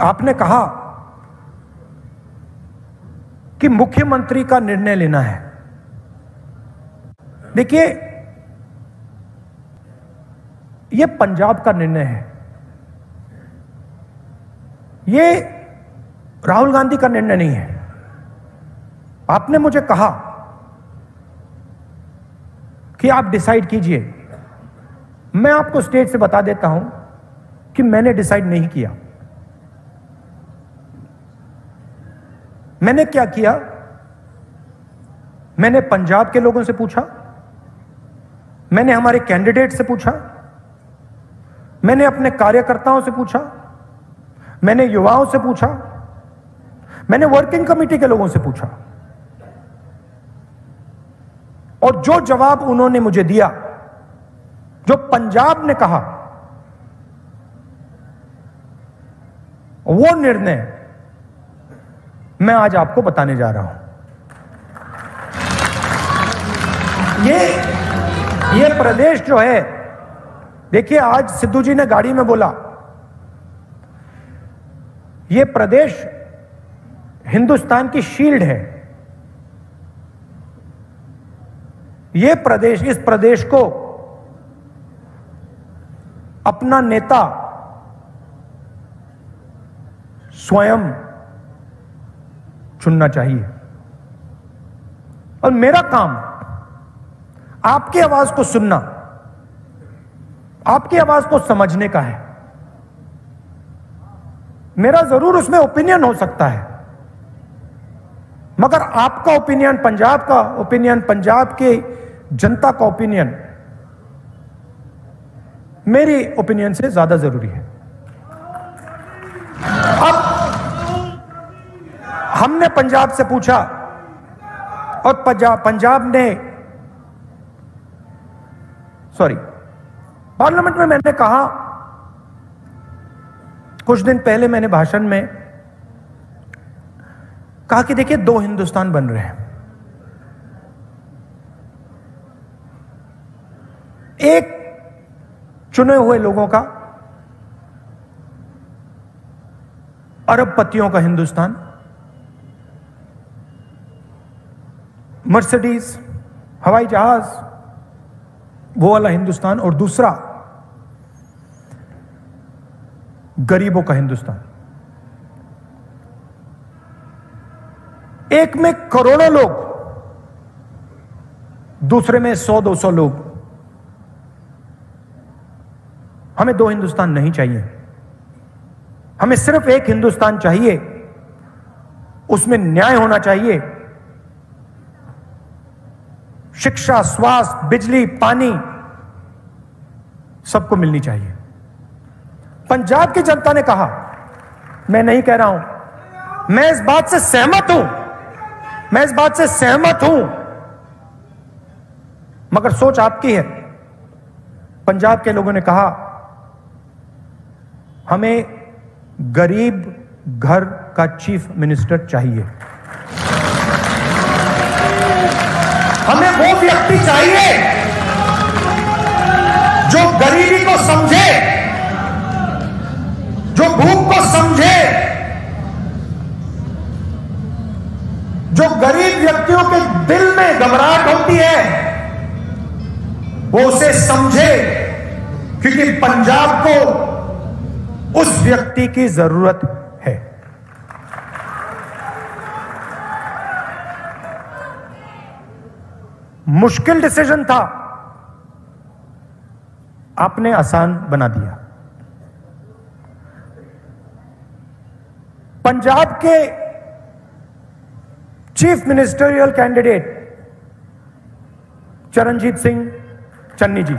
आपने कहा कि मुख्यमंत्री का निर्णय लेना है। देखिए यह पंजाब का निर्णय है। यह राहुल गांधी का निर्णय नहीं है। आपने मुझे कहा कि आप डिसाइड कीजिए। मैं आपको स्टेज से बता देता हूँ कि मैंने डिसाइड नहीं किया। मैंने क्या किया? मैंने पंजाब के लोगों से पूछा। मैंने हमारे कैंडिडेट से पूछा। मैंने अपने कार्यकर्ताओं से पूछा। मैंने युवाओं से पूछा। मैंने वर्किंग कमेटी के लोगों से पूछा। और जो जवाब उन्होंने मुझे दिया, जो पंजाब ने कहा, वो निर्णय मैं आज आपको बताने जा रहा हूँ। ये ये प्रदेश जो है, देखिए आज सिद्धू जी ने गाड़ी में बोला, ये प्रदेश हिंदुस्तान की शील्ड है। ये प्रदेश, इस प्रदेश को अपना नेता स्वयं चुनना चाहिए। और मेरा काम, आपकी आवाज़ को सुनना, आपकी आवाज़ को समझने का है। मेरा ज़रूर उसमें ओपिनियन हो सकता है। मगर आपका ओपिनियन पंजाब का ओपिनियन पंजाब के जनता का ओपिनियन मेरी ओपिनियन से ज़्यादा ज़रूरी है। हमने पंजाब से पूछा और पंजाब पंजाब ने सॉरी पार्लियामेंट में मैंने कहा, कुछ दिन पहले मैंने भाषण में कहा कि देखिए, दो हिंदुस्तान बन रहे हैं। एक चुने हुए लोगों का, अरबपतियों का हिंदुस्तान मर्सिडीज, हवाई जहाज़, वो वाला हिंदुस्तान और दूसरा गरीबों का हिंदुस्तान। एक में करोड़ों लोग, दूसरे में सौ, दो सौ लोग। हमें दो हिंदुस्तान नहीं चाहिए। हमें सिर्फ़ एक हिंदुस्तान चाहिए। उसमें न्याय होना चाहिए। शिक्षा, स्वास्थ्य, बिजली, पानी सबको मिलनी चाहिए। पंजाब की जनता ने कहा, मैं नहीं कह रहा हूँ, मैं इस बात से सहमत हूँ, मैं इस बात से सहमत हूँ, मगर सोच आपकी है। पंजाब के लोगों ने कहा, हमें गरीब घर का चीफ मिनिस्टर चाहिए। हमें व्यक्ति चाहिए। जो गरीबी को समझे, जो भूख को समझे, जो गरीब व्यक्तियों के दिल में घबराहट होती है, वो उसे समझे, क्योंकि पंजाब को उस व्यक्ति की ज़रूरत मुश्किल डिसीज़न था। आपने आसान बना दिया। पंजाब के chief ministerial candidate Charanjit Singh Channi ji.